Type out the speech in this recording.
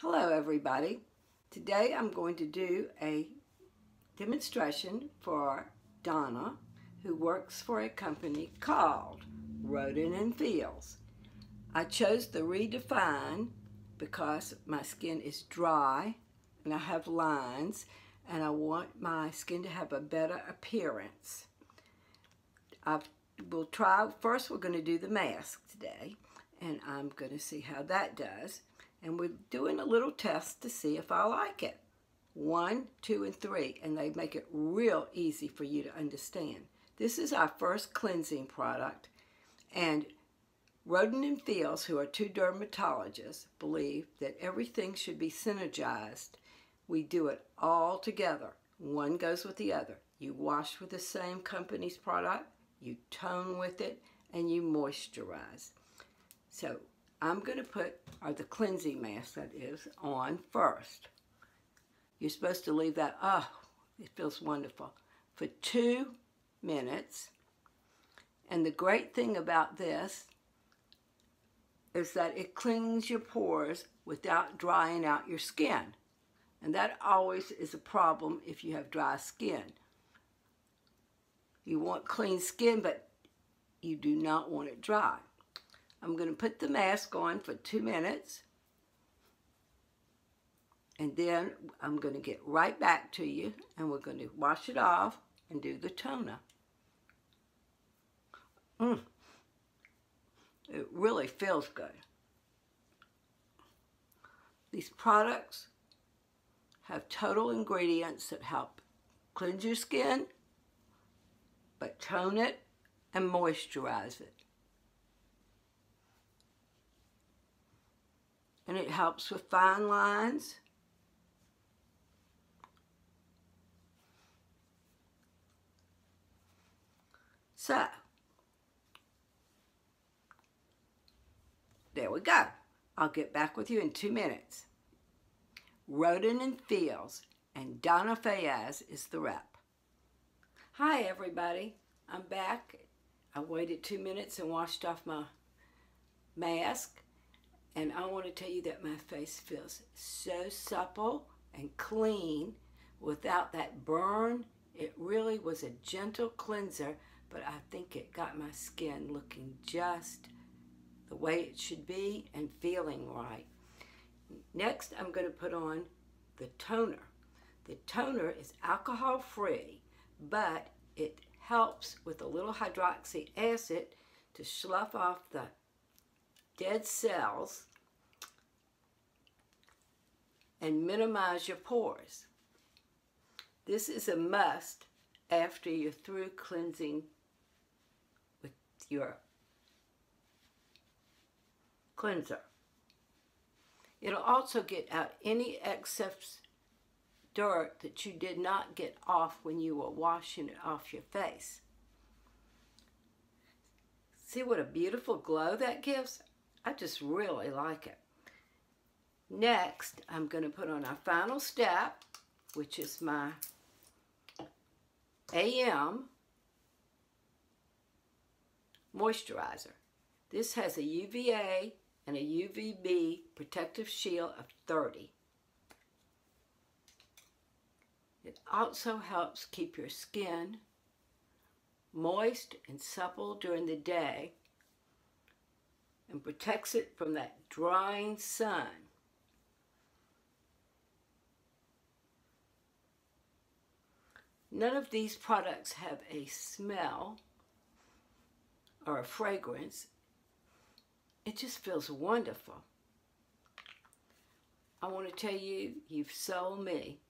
Hello everybody. Today I'm going to do a demonstration for Donna who works for a company called Rodan and Fields. I chose the Redefine because my skin is dry and I have lines and I want my skin to have a better appearance. I will try, first we're going to do the mask today and I'm going to see how that does and we're doing a little test to see if I like it. One, two, and three, and they make it real easy for you to understand. This is our first cleansing product, and Rodan and Fields, who are two dermatologists, believe that everything should be synergized. We do it all together. One goes with the other. You wash with the same company's product, you tone with it, and you moisturize. So I'm going to put, or the cleansing mask that is, on first. You're supposed to leave that, oh, it feels wonderful, for two minutes. And the great thing about this is that it cleans your pores without drying out your skin. And that always is a problem if you have dry skin. You want clean skin, but you do not want it dry. I'm going to put the mask on for two minutes. And then I'm going to get right back to you and we're going to wash it off and do the toner. Mm. It really feels good. These products have total ingredients that help cleanse your skin, but tone it and moisturize it. And it helps with fine lines. So, there we go. I'll get back with you in two minutes. Rodan and Fields and Donna Fayyaz is the rep. Hi everybody, I'm back. I waited two minutes and washed off my mask and I want to tell you that my face feels so supple and clean without that burn. It really was a gentle cleanser, but I think it got my skin looking just the way it should be and feeling right. Next, I'm going to put on the toner. The toner is alcohol free, but it helps with a little hydroxy acid to slough off the dead cells and minimize your pores. This is a must after you're through cleansing with your cleanser. It'll also get out any excess dirt that you did not get off when you were washing it off your face. See what a beautiful glow that gives? I just really like it. Next, I'm going to put on our final step, which is my AM moisturizer. This has a UVA and a UVB protective shield of 30. It also helps keep your skin moist and supple during the day and protects it from that drying sun. None of these products have a smell or a fragrance. It just feels wonderful. I want to tell you, you've sold me.